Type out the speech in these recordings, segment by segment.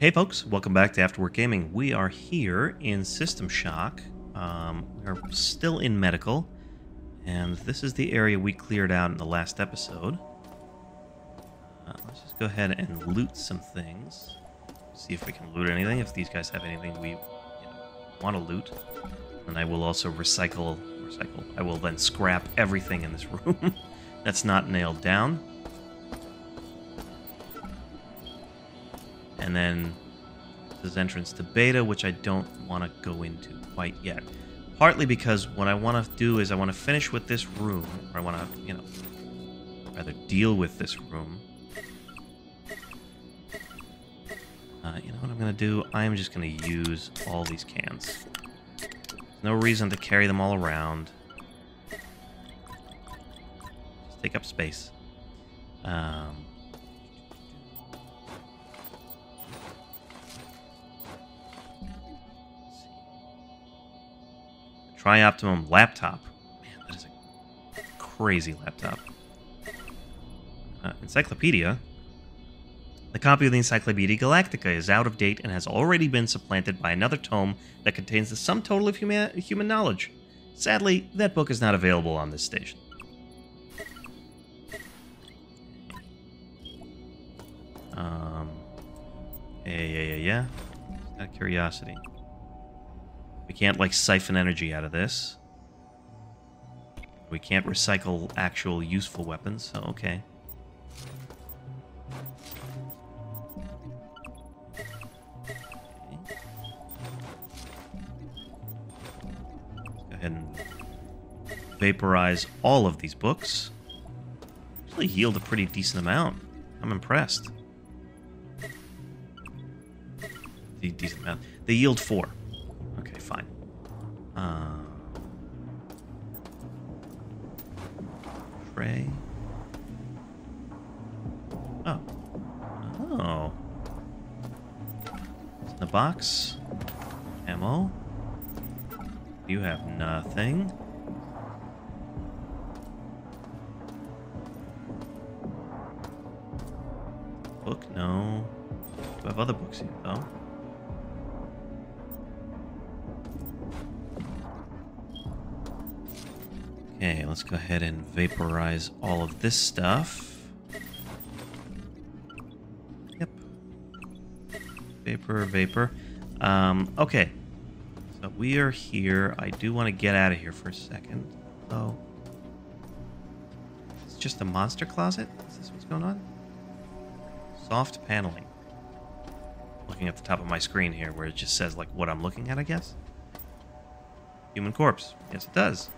Hey folks, welcome back to Afterwork Gaming. We are here in System Shock. Um, we're still in medical, and this is the area we cleared out in the last episode. Uh, let's just go ahead and loot some things. See if we can loot anything. If these guys have anything we you know, want to loot, and I will also recycle. Recycle. I will then scrap everything in this room that's not nailed down. And then there's entrance to beta, which I don't want to go into quite yet. Partly because what I want to do is I want to finish with this room, or I want to, you know, rather deal with this room. Uh, you know what I'm going to do? I am just going to use all these cans. There's no reason to carry them all around. Just take up space. Um, TriOptimum laptop. Man, that is a crazy laptop. Uh, encyclopedia. The copy of the Encyclopedia Galactica is out of date and has already been supplanted by another tome that contains the sum total of human, human knowledge. Sadly, that book is not available on this station. Um, yeah, yeah, yeah, yeah. Out of curiosity. We can't, like, siphon energy out of this. We can't recycle actual useful weapons, so okay. Go ahead and vaporize all of these books. Actually healed a pretty decent amount. I'm impressed. De decent amount. They yield four. Okay, fine. Uh, tray. Oh. Oh. It's in the box. Ammo. You have nothing. Book? No. Do I have other books here, though? Okay, let's go ahead and vaporize all of this stuff. Yep. Vapor, vapor. Um, okay. So we are here. I do want to get out of here for a second. Oh. It's just a monster closet? Is this what's going on? Soft paneling. Looking at the top of my screen here where it just says like what I'm looking at, I guess. Human corpse. Yes, it does.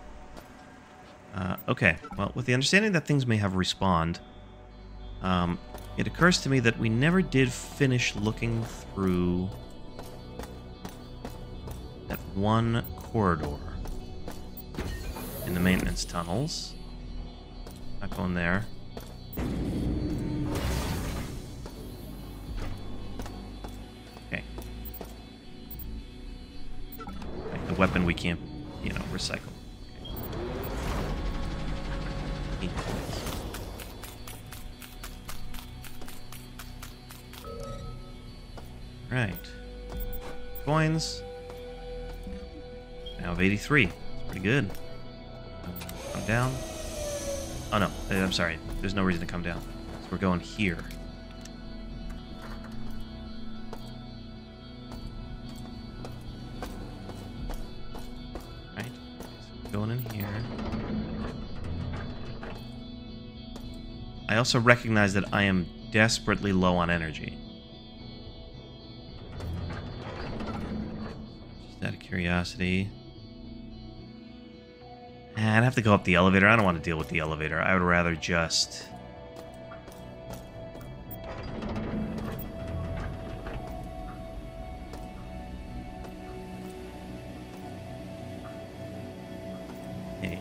Uh, okay, well, with the understanding that things may have respawned, um, it occurs to me that we never did finish looking through that one corridor in the maintenance tunnels. Not going there. Okay. The weapon we can't, you know, recycle. Coins. Now of 83. It's pretty good. Come down. Oh no, uh, I'm sorry. There's no reason to come down. So we're going here. Right. So going in here. I also recognize that I am desperately low on energy. Curiosity. I'd have to go up the elevator. I don't want to deal with the elevator. I would rather just... Hey.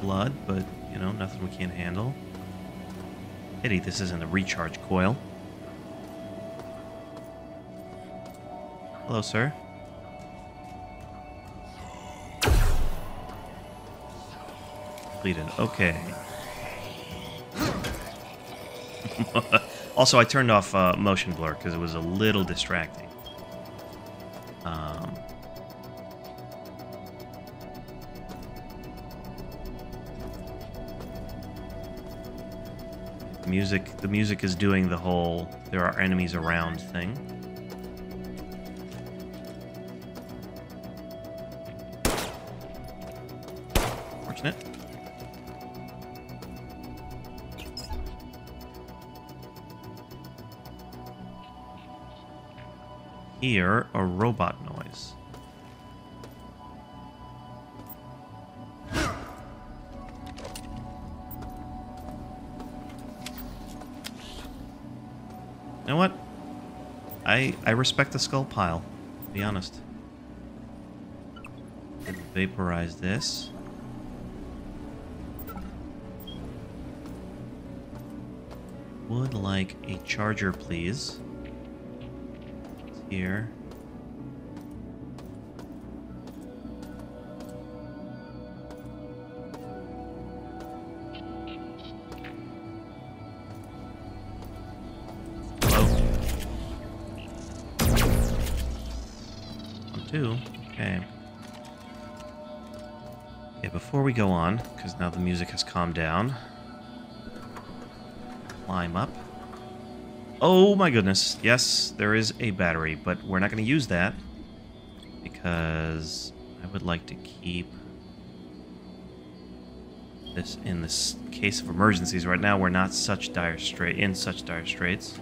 Blood, but you know, nothing we can't handle. Pity this isn't a recharge coil. Hello, sir. Completed. Okay. Also, I turned off uh, motion blur because it was a little distracting. Um, music, the music is doing the whole "there are enemies around" thing. Hear a robot noise. You know what? I I respect the skull pile. To be honest. Vaporize this. Would like a charger, please. Here. Oh. Two. Okay. Okay, before we go on, because now the music has calmed down, climb up. Oh my goodness. Yes, there is a battery, but we're not going to use that because I would like to keep this in this case of emergencies. Right now, we're not such dire strait in such dire straits.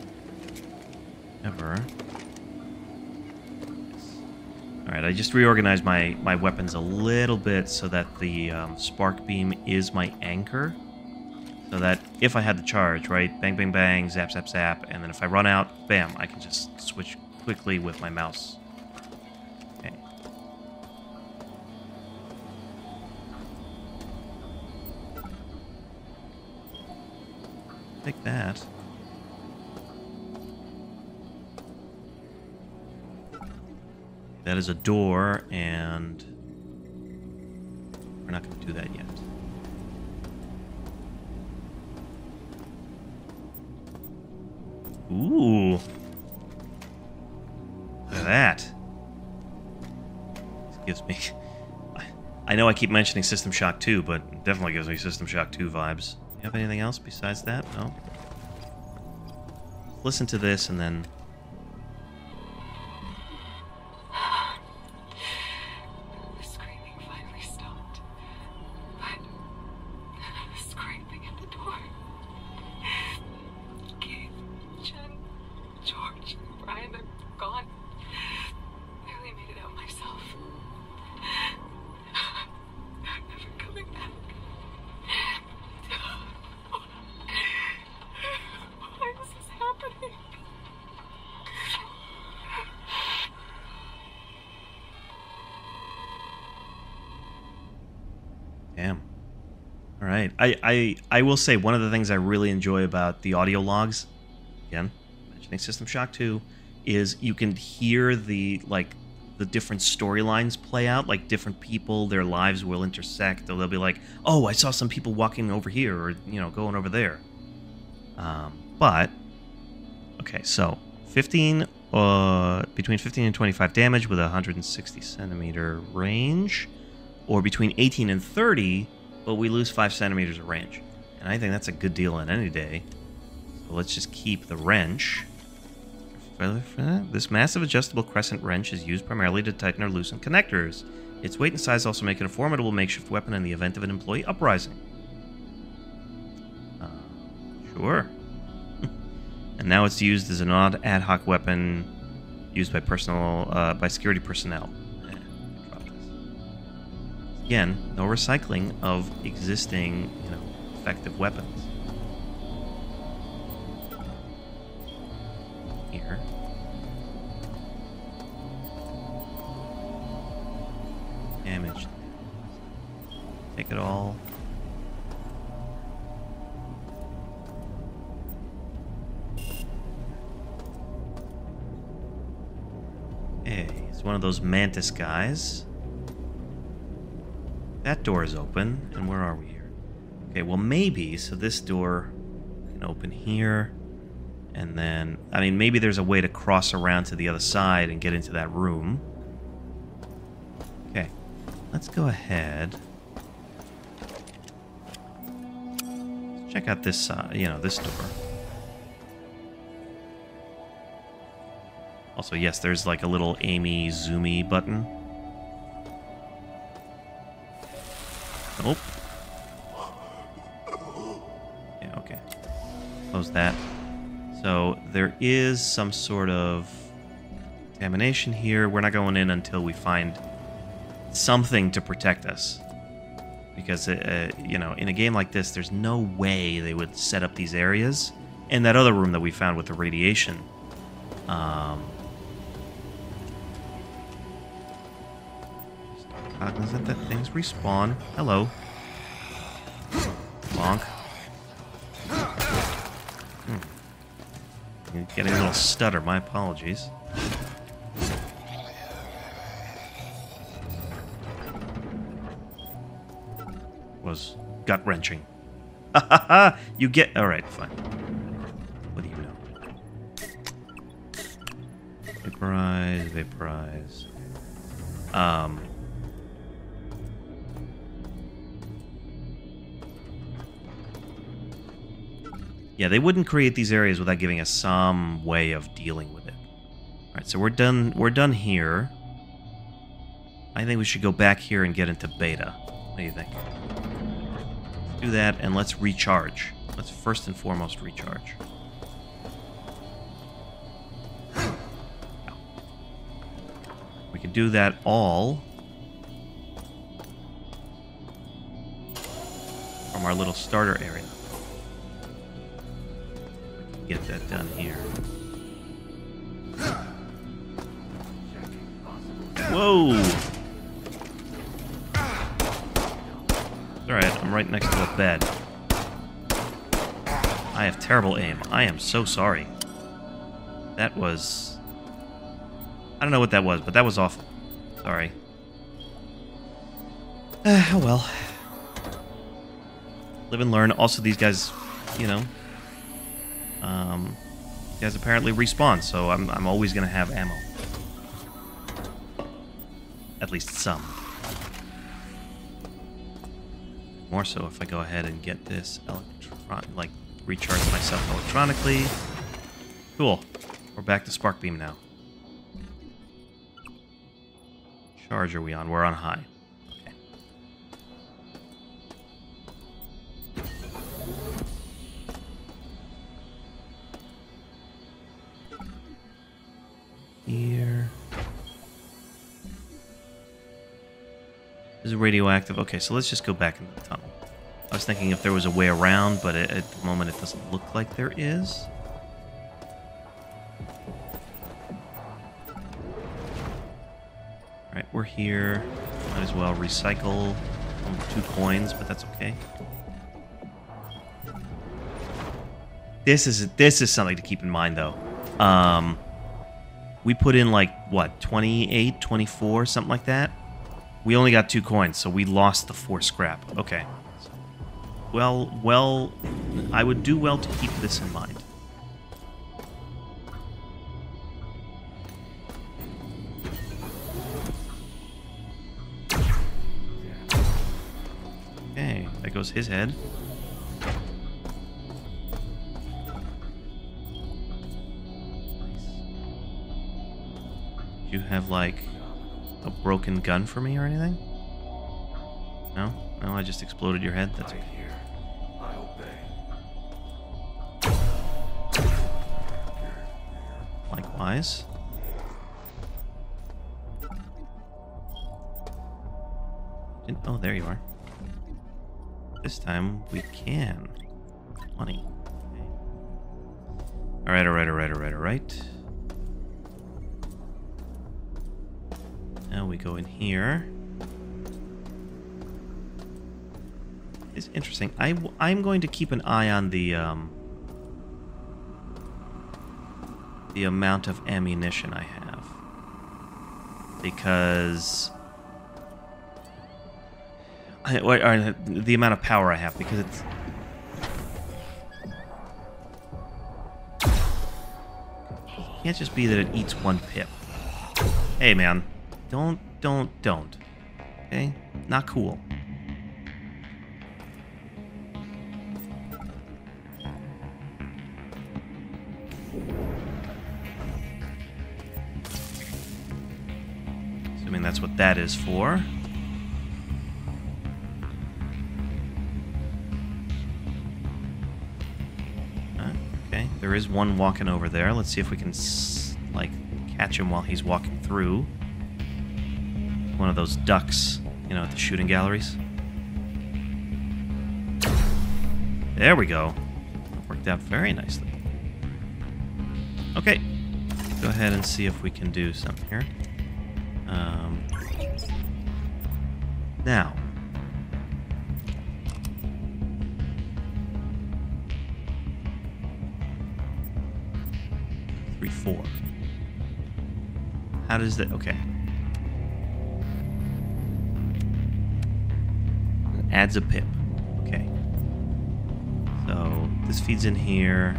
Ever. All right, I just reorganized my my weapons a little bit so that the um, spark beam is my anchor. So that if I had the charge, right, bang, bang, bang, zap, zap, zap, and then if I run out, bam, I can just switch quickly with my mouse. Okay. Take that. That is a door, and we're not going to do that yet. Ooh. Look at that. This gives me... I know I keep mentioning System Shock 2, but it definitely gives me System Shock 2 vibes. You have anything else besides that? No? Listen to this and then... right. I, I I will say one of the things I really enjoy about the audio logs, again, mentioning System Shock 2, is you can hear the like the different storylines play out. Like different people, their lives will intersect. They'll, they'll be like, "Oh, I saw some people walking over here, or you know, going over there." Um, but okay, so 15, uh, between 15 and 25 damage with a 160 centimeter range or between 18 and 30, but we lose 5 centimeters of range. And I think that's a good deal on any day. So let's just keep the wrench. This massive adjustable crescent wrench is used primarily to tighten or loosen connectors. Its weight and size also make it a formidable makeshift weapon in the event of an employee uprising. Uh, sure. and now it's used as an odd ad hoc weapon used by personal uh, by security personnel. Again, no recycling of existing, you know, effective weapons. Here. Damage. Take it all. Hey, he's one of those mantis guys. That door is open, and where are we here? Okay, well maybe, so this door can open here, And then, I mean, maybe there's a way to cross around to the other side and get into that room. Okay, let's go ahead. Let's check out this, uh, you know, this door. Also, yes, there's like a little Amy zoomy button. Nope. Yeah, okay. Close that. So there is some sort of contamination here. We're not going in until we find something to protect us. Because, uh, you know, in a game like this, there's no way they would set up these areas. And that other room that we found with the radiation. Um, cognizant that things respawn. Hello. Bonk. Hmm. Getting a little stutter. My apologies. Was gut wrenching. Ha ha ha! You get. Alright, fine. What do you know? Vaporize, vaporize. Um. Yeah, they wouldn't create these areas without giving us some way of dealing with it. All right, so we're done. We're done here. I think we should go back here and get into beta. What do you think? Do that, and let's recharge. Let's first and foremost recharge. We can do that all from our little starter area Whoa! Alright, I'm right next to a bed. I have terrible aim. I am so sorry. That was... I don't know what that was, but that was awful. Sorry. Uh, well. Live and learn. Also, these guys, you know, um, guys apparently respawn, so I'm, I'm always going to have ammo. At least some. More so if I go ahead and get this electron, like recharge myself electronically. Cool. We're back to spark beam now. Charge are we on? We're on high. Is radioactive. Okay, so let's just go back into the tunnel. I was thinking if there was a way around, but it, at the moment it doesn't look like there is. Alright, we're here. Might as well recycle two coins, but that's okay. This is this is something to keep in mind, though. Um, we put in like, what, 28, 24, something like that? We only got two coins, so we lost the four scrap. Okay. Well, well, I would do well to keep this in mind. Okay, that goes his head. you have like a broken gun for me or anything? No? No, I just exploded your head? That's okay. Likewise. Didn't, oh, there you are. This time we can. Money. Alright, alright, alright, alright, alright. Go in here. It's interesting. I, I'm going to keep an eye on the, um, the amount of ammunition I have. Because... I, or, or the amount of power I have, because it's... can't just be that it eats one pip. Hey, man. Don't, don't, don't. Okay? Not cool. Assuming that's what that is for. Okay, there is one walking over there. Let's see if we can, like, catch him while he's walking through. One of those ducks, you know, at the shooting galleries. There we go. Worked out very nicely. Okay, go ahead and see if we can do something here. Um, now, three, four. How does that? Okay. Adds a pip. Okay. So this feeds in here.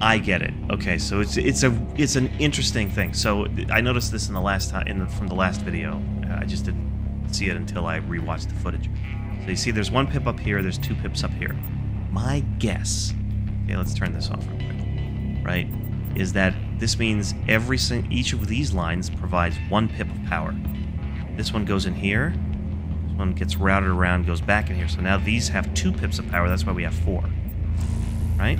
I get it. Okay, so it's it's a it's an interesting thing. So I noticed this in the last time in the, from the last video. Uh, I just didn't see it until I rewatched the footage. So you see, there's one pip up here. There's two pips up here. My guess. Okay, let's turn this off real quick. Right, is that this means every each of these lines provides one pip of power. This one goes in here. One gets routed around, goes back in here. So now these have two pips of power. That's why we have four. Right.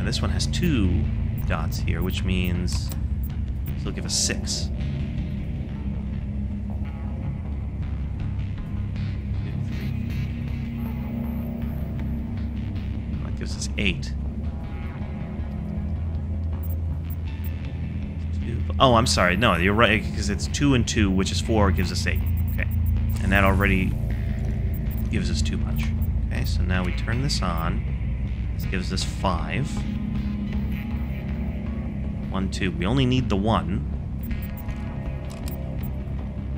And this one has two dots here, which means will give us six. That gives us eight. Oh, I'm sorry. No, you're right, because it's two and two, which is four, gives us eight. And that already gives us too much. Okay, so now we turn this on. This gives us five. One, two. We only need the one.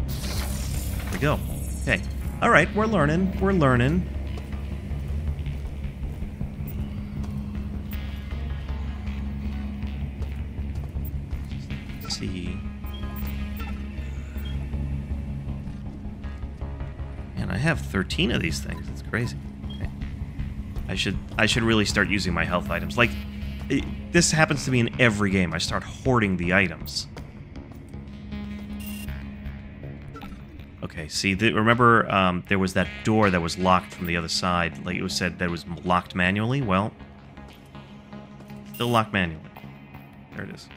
There we go. Okay. All right, we're learning. We're learning. 13 of these things. It's crazy. Okay. I should I should really start using my health items. Like it, this happens to me in every game. I start hoarding the items. Okay, see, the, remember um, there was that door that was locked from the other side. Like it was said that was locked manually. Well, still locked manually. There it is.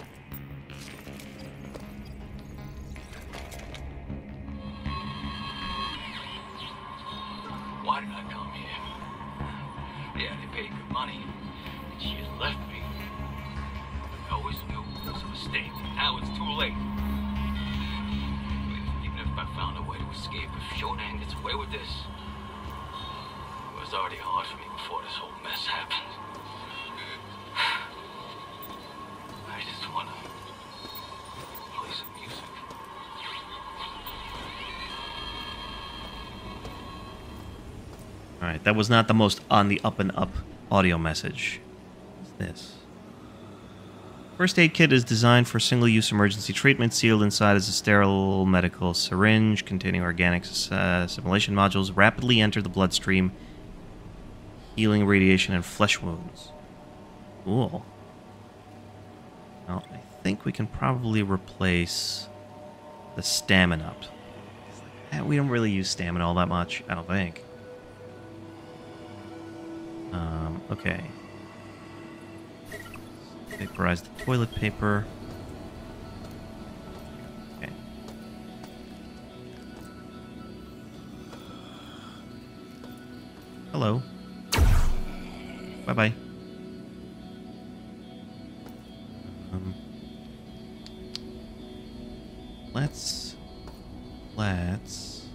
Mistake. Now it's too late. Even if I found a way to escape, if SHODAN gets away with this, it was already hard for me before this whole mess happened. I just wanna. All right, that was not the most on the up and up audio message. What's this? First aid kit is designed for single-use emergency treatment. Sealed inside is a sterile medical syringe containing organic uh, assimilation modules. Rapidly enter the bloodstream, healing radiation and flesh wounds. Cool. Well, I think we can probably replace the stamina up. Eh, We don't really use stamina all that much, I don't think. Um, okay. Vaporize the toilet paper. Okay. Hello. Bye bye. Um, let's. Let's.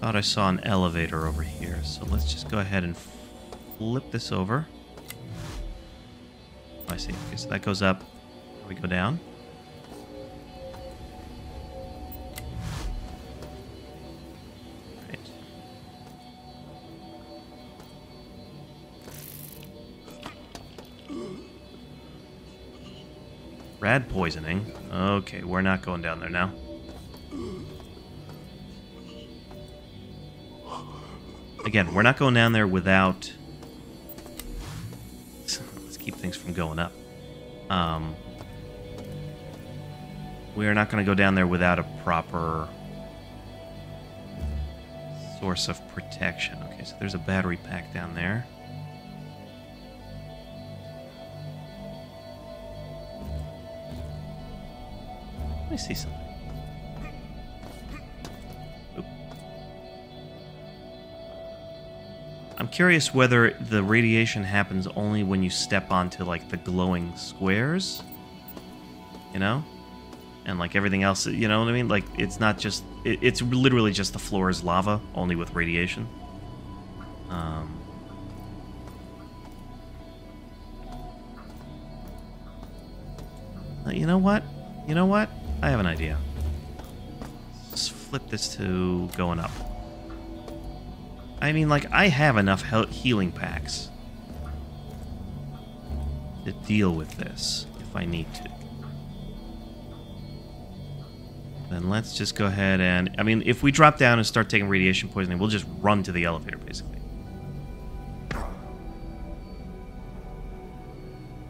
Thought I saw an elevator over here, so let's just go ahead and flip this over. I see. Okay, so that goes up. We go down. Rad poisoning. Okay, we're not going down there now. Again, we're not going down there without Things from going up. Um, we're not going to go down there without a proper source of protection. Okay, so there's a battery pack down there. Let me see something. Curious whether the radiation happens only when you step onto like the glowing squares. You know? And like everything else, you know what I mean? Like it's not just it, it's literally just the floor is lava, only with radiation. Um You know what? You know what? I have an idea. Let's flip this to going up. I mean, like, I have enough he healing packs to deal with this if I need to. Then let's just go ahead and... I mean, if we drop down and start taking radiation poisoning, we'll just run to the elevator, basically.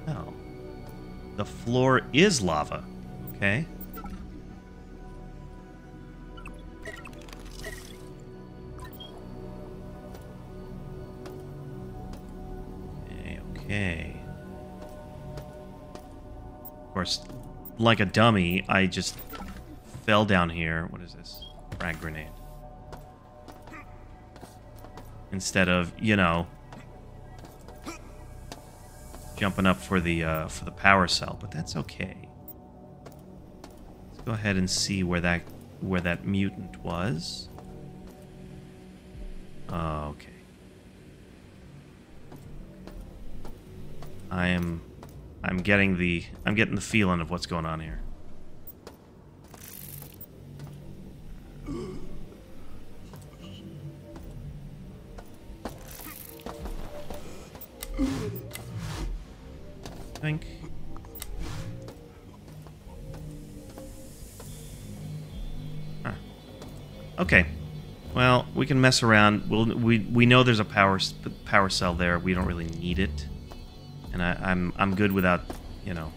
Oh. The floor is lava. Okay, like a dummy, I just fell down here. What is this? Frag grenade. Instead of, you know, jumping up for the uh, for the power cell, but that's okay. Let's go ahead and see where that where that mutant was. okay. I am I'm getting the I'm getting the feeling of what's going on here. think. Huh. Okay. Well, we can mess around. We'll, we we know there's a power power cell there. We don't really need it, and I, I'm I'm good without, you know,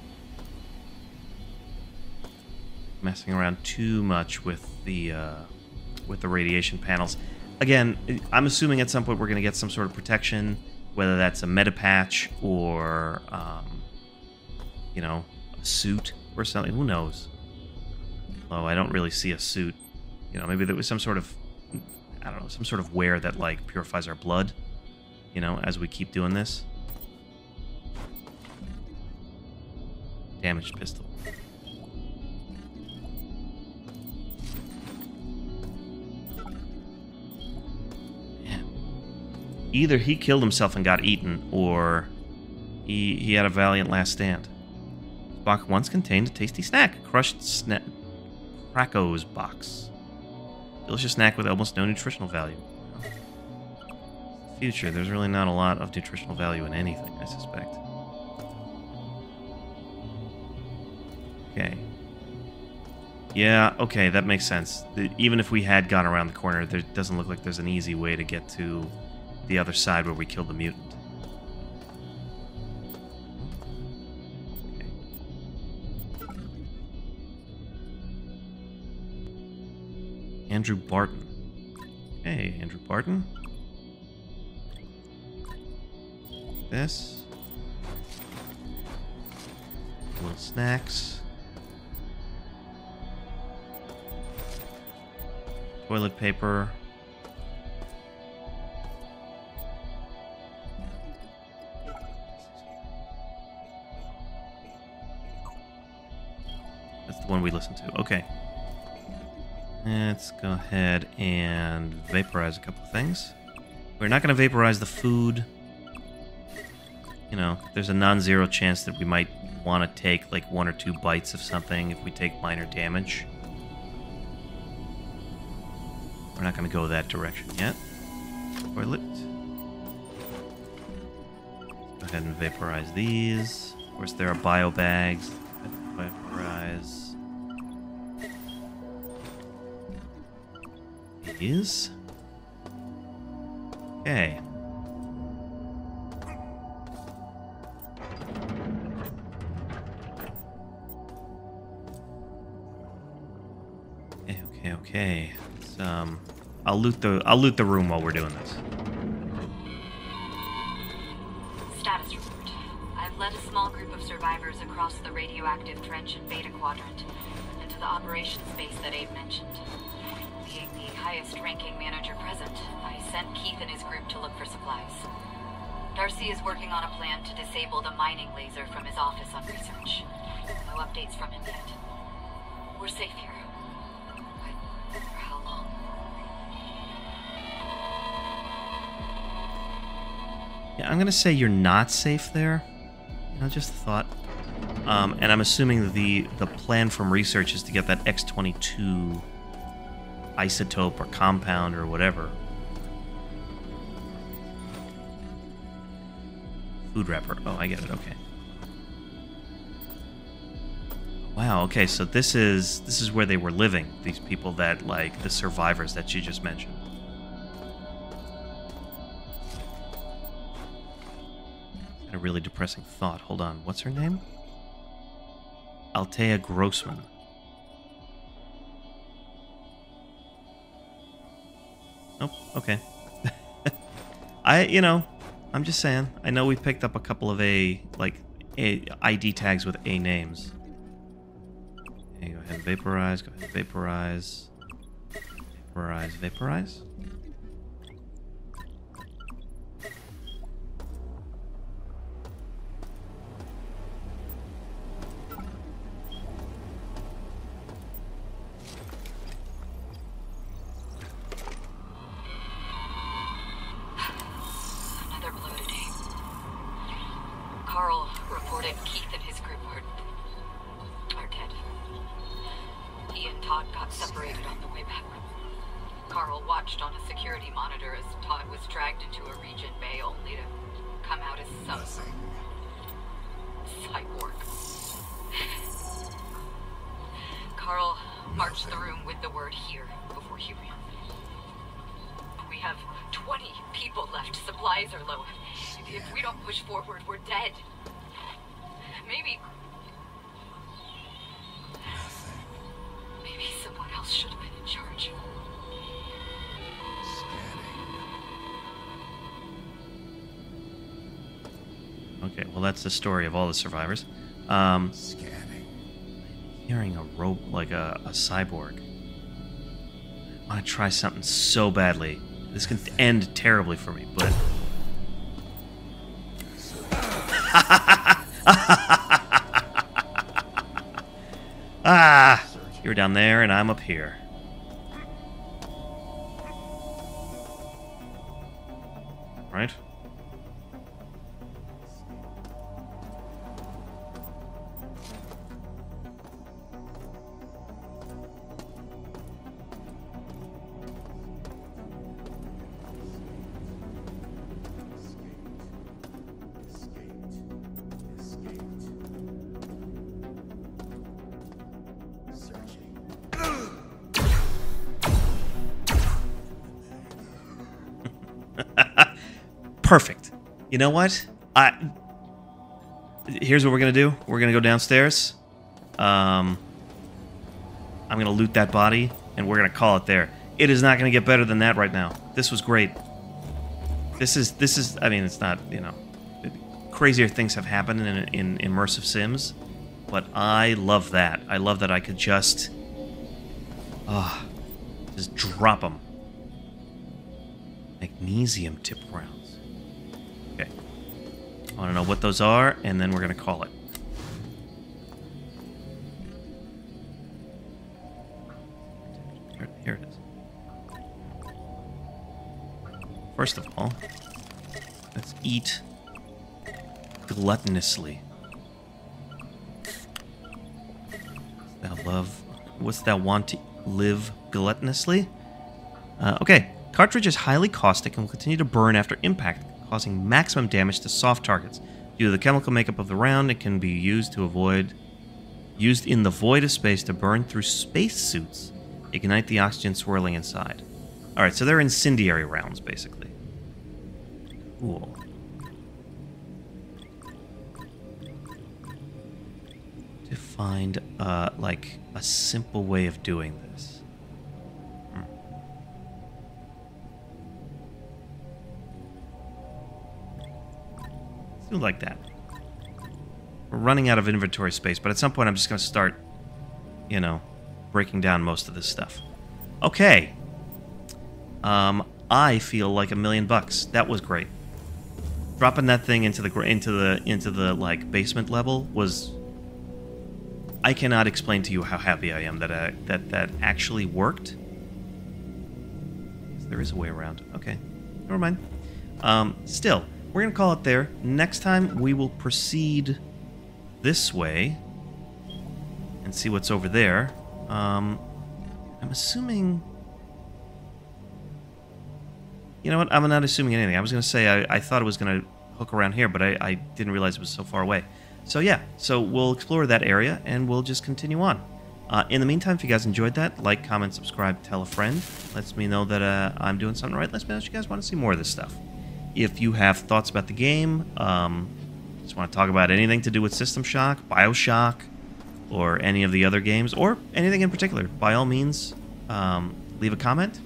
messing around too much with the uh, with the radiation panels. Again, I'm assuming at some point we're going to get some sort of protection, whether that's a meta patch or um, you know, a suit or something. Who knows? Oh, I don't really see a suit. You know, maybe there was some sort of I don't know, some sort of wear that like purifies our blood, you know, as we keep doing this. Damaged pistol. Either he killed himself and got eaten, or he, he had a valiant last stand. This box once contained a tasty snack, crushed sna Krakows box. Delicious snack with almost no nutritional value. Future, there's really not a lot of nutritional value in anything, I suspect. Okay. Yeah, okay, that makes sense. Even if we had gone around the corner, there doesn't look like there's an easy way to get to the other side where we killed the mutant. Andrew Barton. Hey, Andrew Barton. This. Little snacks. Toilet paper. That's the one we listened to. Okay. Let's go ahead and vaporize a couple of things. We're not going to vaporize the food. You know, there's a non-zero chance that we might want to take like one or two bites of something if we take minor damage. We're not going to go that direction yet. Toilet. Go ahead and vaporize these. Of course, there are bio bags. Vaporize. Is. Okay. Okay, okay, Um, I'll loot the I'll loot the room while we're doing this. Status report. I've led a small group of survivors across the radioactive trench in Beta Quadrant into the operations base that Abe mentioned. Being the highest ranking manager present, I sent Keith and his group to look for supplies. Darcy is working on a plan to disable the mining laser from his office on research. No updates from him yet. We're safe here. Yeah, I'm gonna say you're not safe there. You know, just a thought. Um, and I'm assuming the the plan from research is to get that X22 isotope or compound or whatever. Food wrapper. Oh, I get it. Okay. Wow. Okay, so this is this is where they were living. These people that like the survivors that you just mentioned. Really depressing thought. Hold on. What's her name? Altea Grossman. Oh, okay. I, you know, I'm just saying. I know we picked up a couple of A, like, A, ID tags with A names. Go ahead and vaporize. Go ahead and vaporize. Vaporize, vaporize. Carl reported Keith and well, that's the story of all the survivors. Um, hearing a rope like a, a cyborg. I want to try something so badly. This can end terribly for me, but. ah! You're down there, and I'm up here. You know what? I. Here's what we're gonna do. We're gonna go downstairs. Um. I'm gonna loot that body, and we're gonna call it there. It is not gonna get better than that right now. This was great. This is this is. I mean, it's not. You know, crazier things have happened in in immersive sims, but I love that. I love that I could just. Ah. just drop them. Magnesium tip rounds. I want to know what those are, and then we're going to call it. Here, here it is. First of all, let's eat gluttonously. Thou love. What's thou want to live gluttonously? Uh, okay. Cartridge is highly caustic and will continue to burn after impact, causing maximum damage to soft targets. Due to the chemical makeup of the round, it can be used to avoid Used in the void of space to burn through spacesuits. Ignite the oxygen swirling inside. Alright, so they're incendiary rounds, basically. Cool. To find, uh, like, a simple way of doing this. It like that. We're running out of inventory space, but at some point I'm just going to start, you know, breaking down most of this stuff. Okay. Um, I feel like a million bucks. That was great. Dropping that thing into the into the into the like basement level was. I cannot explain to you how happy I am that uh, that that actually worked. There is a way around. Okay, never mind. Um, still, we're gonna call it there. Next time we will proceed this way and see what's over there. Um, I'm assuming. You know what? I'm not assuming anything. I was going to say I, I thought it was going to hook around here, but I, I didn't realize it was so far away. So yeah, so we'll explore that area and we'll just continue on. Uh, in the meantime, if you guys enjoyed that, like, comment, subscribe, tell a friend. Lets me know that uh, I'm doing something right. Lets me know that you guys want to see more of this stuff. If you have thoughts about the game, um, just want to talk about anything to do with System Shock, Bioshock, or any of the other games, or anything in particular, by all means, um, leave a comment.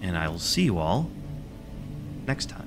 And I will see you all next time.